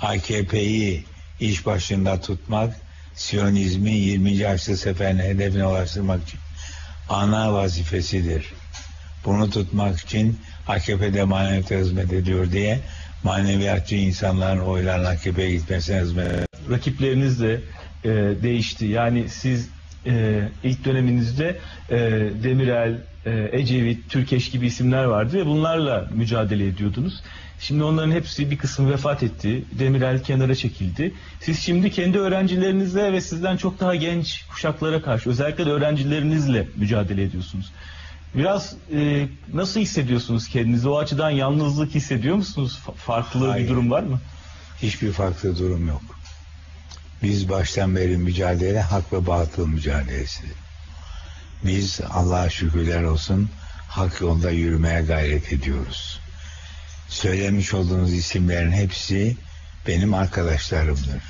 AKP'yi iş başında tutmak, Siyonizmi 20. asır seferine hedefine ulaştırmak için ana vazifesidir. Bunu tutmak için AKP'de maneviyata hizmet ediyor diye maneviyatçı insanların oylarla AKP'ye gitmesine hizmet ediyor. rakipleriniz de e, değişti. Yani siz e, ilk döneminizde e, Demirel, e, Ecevit, Türkeş gibi isimler vardı ve bunlarla mücadele ediyordunuz. Şimdi onların hepsi bir kısmı vefat etti. Demirel kenara çekildi. Siz şimdi kendi öğrencilerinizle ve sizden çok daha genç kuşaklara karşı özellikle de öğrencilerinizle mücadele ediyorsunuz. Biraz e, nasıl hissediyorsunuz kendinizi? O açıdan yalnızlık hissediyor musunuz? Fa- Farklı Hayır. bir durum var mı? Hiçbir farklı durum yok. Biz baştan beri mücadele hak ve batıl mücadelesi. Biz Allah'a şükürler olsun hak yolda yürümeye gayret ediyoruz. Söylemiş olduğunuz isimlerin hepsi benim arkadaşlarımdır.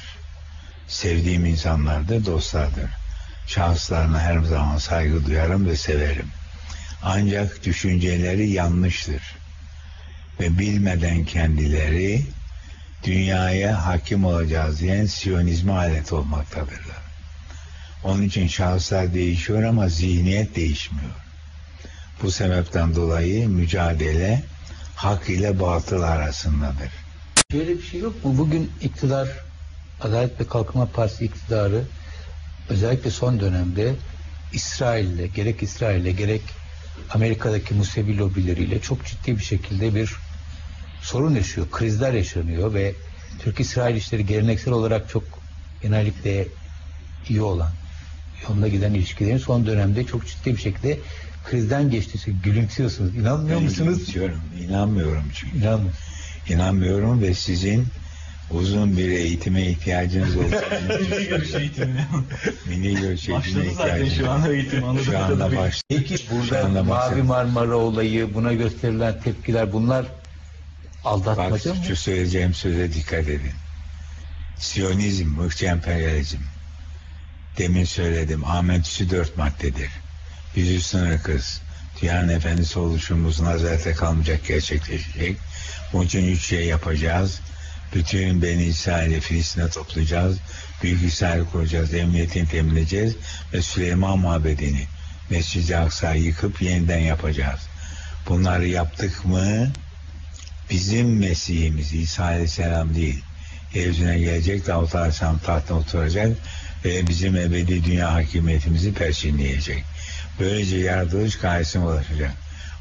Sevdiğim insanlardır, dostlardır. Şahıslarına her zaman saygı duyarım ve severim. Ancak düşünceleri yanlıştır. Ve bilmeden kendileri dünyaya hakim olacağız diyen Siyonizme alet olmaktadırlar. Onun için şahıslar değişiyor ama zihniyet değişmiyor. Bu sebepten dolayı mücadele hak ile batıl arasındadır. Böyle bir şey yok mu? Bugün iktidar, Adalet ve Kalkınma Partisi iktidarı özellikle son dönemde İsrail'le, gerek İsrail'le gerek Amerika'daki Musevi lobileriyle çok ciddi bir şekilde bir sorun yaşıyor, krizler yaşanıyor ve Türk-İsrail ilişkileri geleneksel olarak çok genellikle iyi olan, yolunda giden ilişkilerin son dönemde çok ciddi bir şekilde krizden geçtiği gülümsüyorsunuz. İnanmıyor Ben musunuz? gülümsüyorum. İnanmıyorum çünkü. İnanmıyorum. İnanmıyorum ve sizin uzun bir eğitime ihtiyacınız olacağını Milli görüş eğitimine. milli görüş eğitimine Başladı zaten şu anda eğitim anladığım Şu anda başladı. Peki Şu burada anda Mavi. Marmara olayı, buna gösterilen tepkiler bunlar Bak aldatmaca mı? şu söyleyeceğim söze dikkat edin. Siyonizm, ırkçı emperyalizm. Demin söyledim. Ahmet dört maddedir. Yüzü sınır kız. Dünyanın efendisi oluşumuz nazarete kalmayacak gerçekleşecek. Bunun için üç şey yapacağız. Bütün Beni İsrail'i Filistin'e toplayacağız. Büyük İsrail kuracağız. Emniyetini temin edeceğiz. Ve Süleyman Mabedi'ni Mescid-i Aksa'yı yıkıp yeniden yapacağız. Bunları yaptık mı bizim Mesih'imiz İsa Aleyhisselam değil. Yeryüzüne gelecek Davut Aleyhisselam tahtına oturacak ve bizim ebedi dünya hakimiyetimizi perçinleyecek. Böylece yaratılış gayesine ulaşacak.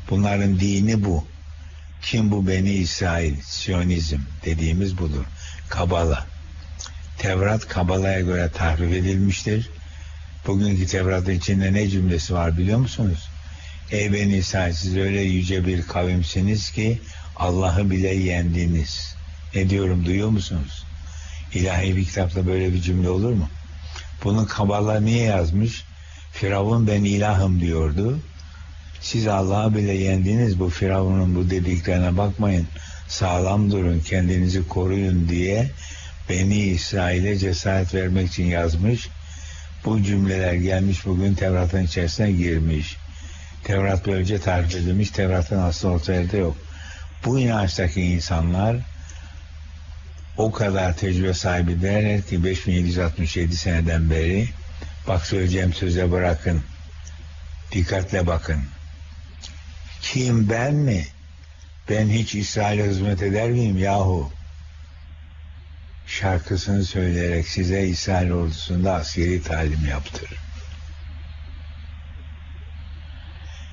Bunların dini bu. Kim bu Beni İsrail, Siyonizm dediğimiz budur. Kabala. Tevrat Kabala'ya göre tahrif edilmiştir. Bugünkü Tevrat'ın içinde ne cümlesi var biliyor musunuz? Ey Beni İsrail siz öyle yüce bir kavimsiniz ki Allah'ı bile yendiniz. Ne diyorum duyuyor musunuz? İlahi bir kitapta böyle bir cümle olur mu? Bunu Kabala niye yazmış? Firavun ben ilahım diyordu. Siz Allah'ı bile yendiniz bu Firavun'un bu dediklerine bakmayın. Sağlam durun kendinizi koruyun diye Beni İsrail'e cesaret vermek için yazmış. Bu cümleler gelmiş bugün Tevrat'ın içerisine girmiş. Tevrat böylece tarif edilmiş. Tevrat'ın aslı ortaya yok. Bu inançtaki insanlar o kadar tecrübe sahibi derler ki 5767 seneden beri bak söyleyeceğim söze bırakın. Dikkatle bakın. Kim ben mi? Ben hiç İsrail'e hizmet eder miyim yahu? Şarkısını söyleyerek size İsrail ordusunda askeri talim yaptır.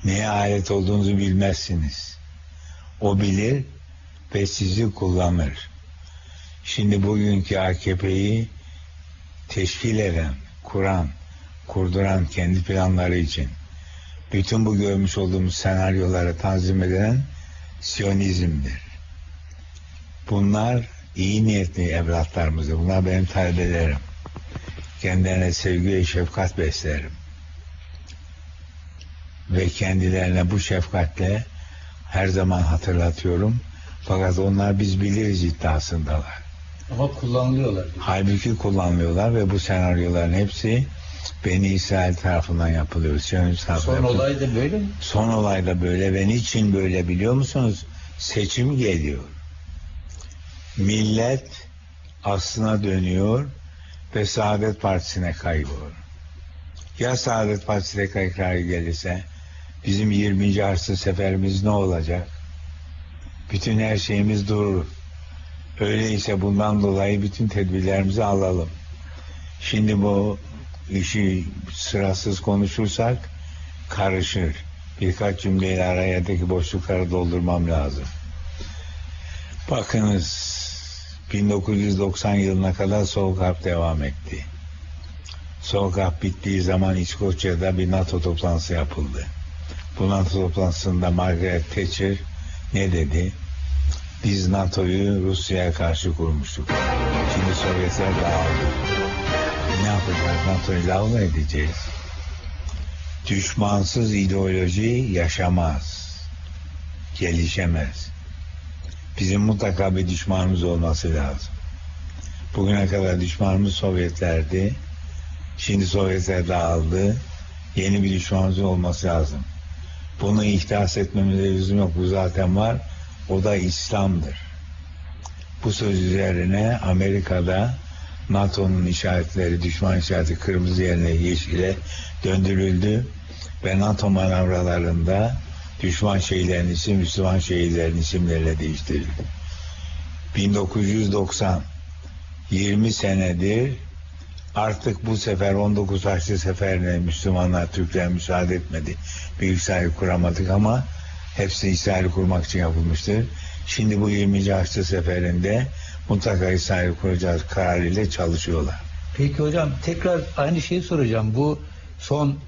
Neye alet olduğunuzu bilmezsiniz. O bilir ve sizi kullanır. Şimdi bugünkü AKP'yi teşkil eden, kuran, kurduran kendi planları için bütün bu görmüş olduğumuz senaryoları tanzim eden Siyonizm'dir. Bunlar iyi niyetli evlatlarımızdır. Bunlar benim talebelerim. Kendilerine sevgi ve şefkat beslerim. Ve kendilerine bu şefkatle her zaman hatırlatıyorum. Fakat onlar biz biliriz iddiasındalar. Ama kullanılıyorlar. Halbuki kullanmıyorlar ve bu senaryoların hepsi Beni İsrail tarafından yapılıyor. Siyonist tarafından Son yapılıyor. olay da böyle mi? Son olay da böyle ve niçin böyle biliyor musunuz? Seçim geliyor. Millet aslına dönüyor ve Saadet Partisi'ne kayıyor. Ya Saadet Partisi tekrar gelirse bizim 20. Arsız seferimiz ne olacak? Bütün her şeyimiz durur. Öyleyse bundan dolayı bütün tedbirlerimizi alalım. Şimdi bu işi sırasız konuşursak karışır. Birkaç cümleyle arayadaki boşlukları doldurmam lazım. Bakınız 1990 yılına kadar Soğuk Harp devam etti. Soğuk Harp bittiği zaman İskoçya'da bir NATO toplantısı yapıldı. Bu NATO toplantısında Margaret Thatcher ne dedi? Biz NATO'yu Rusya'ya karşı kurmuştuk. Şimdi Sovyetler dağıldı. Ne yapacağız? NATO'yu lağım edeceğiz. Düşmansız ideoloji yaşamaz. Gelişemez. Bizim mutlaka bir düşmanımız olması lazım. Bugüne kadar düşmanımız Sovyetlerdi. Şimdi Sovyetler dağıldı. Yeni bir düşmanımız olması lazım. Bunu ihdas etmemize lüzum yok. Bu zaten var. O da İslam'dır. Bu söz üzerine Amerika'da NATO'nun işaretleri, düşman işareti kırmızı yerine yeşile döndürüldü ve NATO manevralarında düşman şehirlerin isim, Müslüman şehirlerin isimleriyle değiştirildi. 1990 20 senedir artık bu sefer 19 Haçlı seferine Müslümanlar, Türkler müsaade etmedi. Bir İsrail kuramadık ama hepsi İsrail kurmak için yapılmıştır. Şimdi bu 20. Haçlı seferinde mutlaka İsrail kuracağız kararıyla çalışıyorlar. Peki hocam tekrar aynı şeyi soracağım. Bu son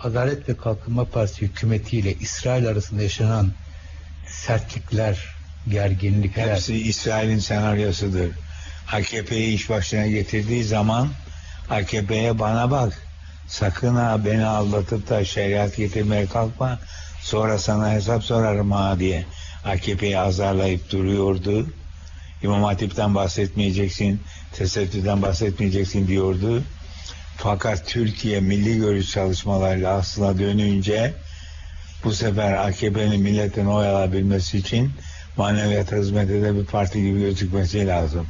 Adalet ve Kalkınma Partisi hükümetiyle İsrail arasında yaşanan sertlikler, gerginlikler. Hepsi İsrail'in senaryosudur. AKP'yi iş başına getirdiği zaman AKP'ye bana bak sakın ha beni aldatıp da şeriat getirmeye kalkma sonra sana hesap sorarım ha diye AKP'yi azarlayıp duruyordu. İmam Hatip'ten bahsetmeyeceksin, tesettürden bahsetmeyeceksin diyordu. Fakat Türkiye milli görüş çalışmalarıyla aslına dönünce bu sefer AKP'nin milletin oy alabilmesi için maneviyat hizmete de bir parti gibi gözükmesi lazım.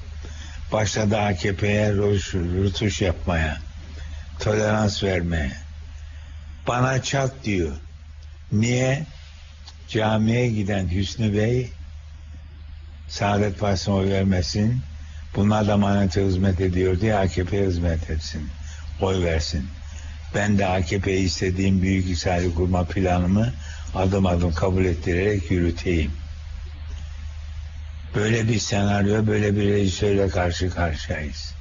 Başladı AKP'ye ruş, rutuş yapmaya, tolerans vermeye. Bana çat diyor. Niye? Camiye giden Hüsnü Bey Saadet Partisi'ne oy vermesin. Bunlar da maneviyata hizmet ediyor diye AKP'ye hizmet etsin. Oy versin. Ben de AKP'yi istediğim büyük İsrail kurma planımı adım adım kabul ettirerek yürüteyim. Böyle bir senaryo, böyle bir rejisörle karşı karşıyayız.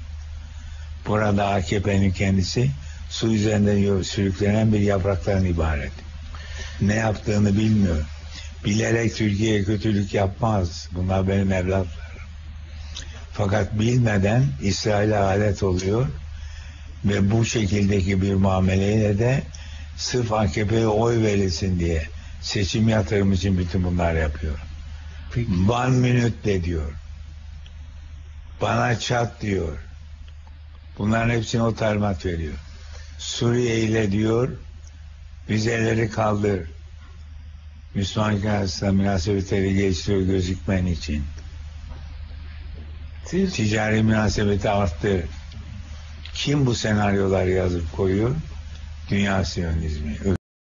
Burada AKP'nin kendisi su üzerinde sürüklenen bir yapraktan ibaret. Ne yaptığını bilmiyor. Bilerek Türkiye'ye kötülük yapmaz. Bunlar benim evlatlarım. Fakat bilmeden İsrail'e alet oluyor ve bu şekildeki bir muameleyle de sırf AKP'ye oy verilsin diye seçim yatırım için bütün bunlar yapıyor. Peki. One minute de diyor. Bana çat diyor. Bunların hepsine o talimat veriyor. Suriye ile diyor vizeleri kaldır. Müslüman arasında münasebetleri geliştiriyor gözükmen için. Siz Ticari münasebeti arttır. Kim bu senaryoları yazıp koyuyor? Dünya Siyonizmi.